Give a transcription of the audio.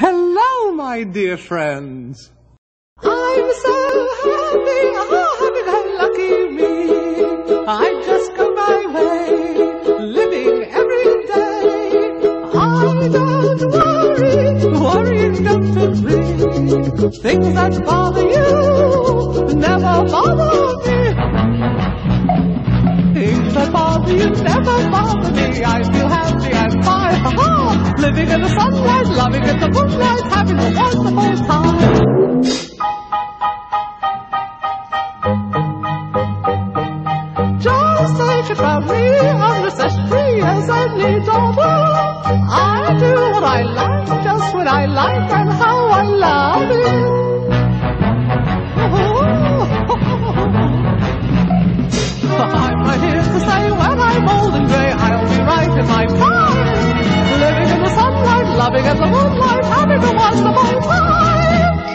Hello, my dear friends. I'm so happy, oh, happy, very lucky me. I just go my way, living every day. I don't worry, worrying don't agree. Things that bother you never bother me. Things that bother you never bother me. I feel Sunlight, loving in the moonlight, having a wonderful time. Just take it from me, I'm just as free as any daughter. I do what I like, just what I like, and how I love it. I'm right here to say when I'm old and grey, I'll be right in my prime life I've ever watched of my time.